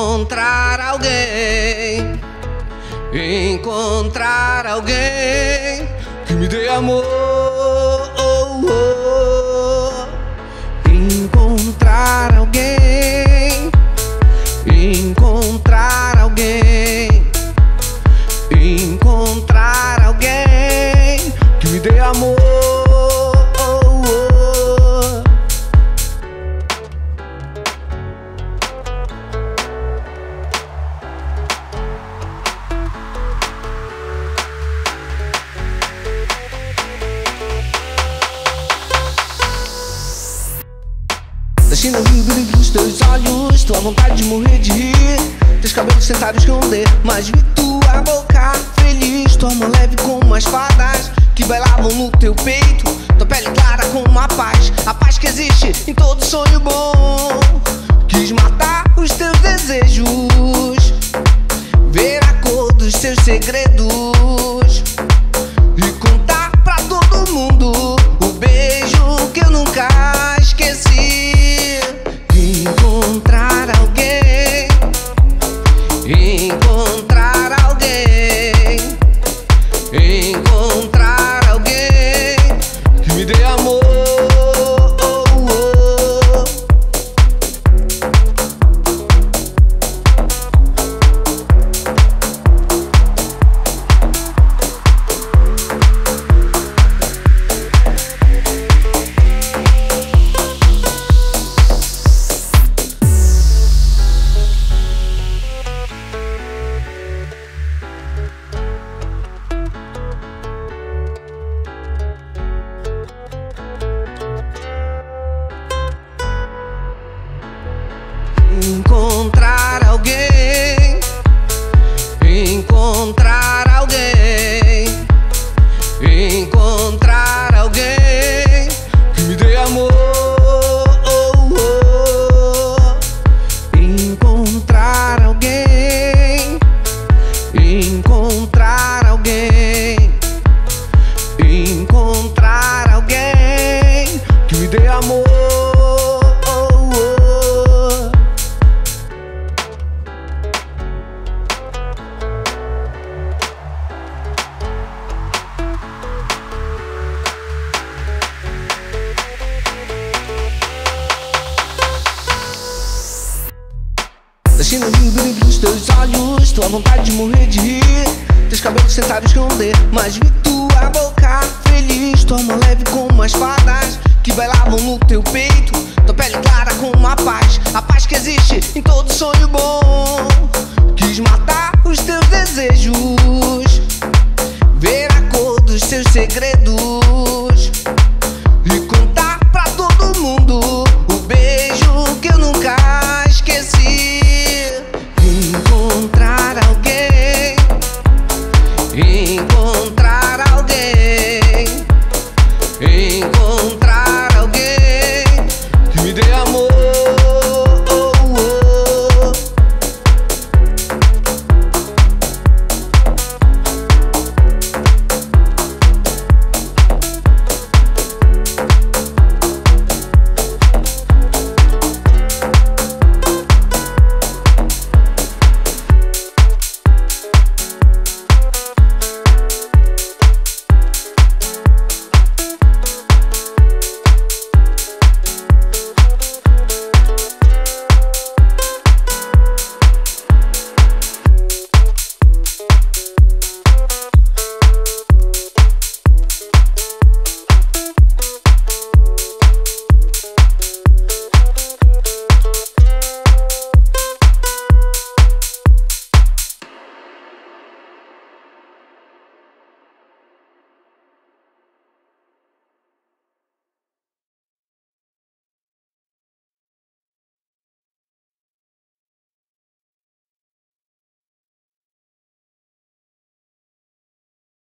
encontrar alguém, encontrar alguém que me dê amor. Rio brilho dos teus olhos. Tua vontade de morrer de rir. Teus cabelos tentaram esconder. Mas vi tua boca feliz. Tua mão leve como as fadas Que bailavam no teu peito. Tua pele clara como uma paz. A paz que existe em todo sonho bom. Quis matar os teus desejos. Ver a cor dos teus segredos No rio brilho dos teus olhos. Tua vontade de morrer de rir. Teus cabelos tentaram esconder Mas vi tua boca feliz. Tua mão leve como as fadas Que bailavam no teu peito. Tua pele clara como uma paz. A paz que existe em todo sonho bom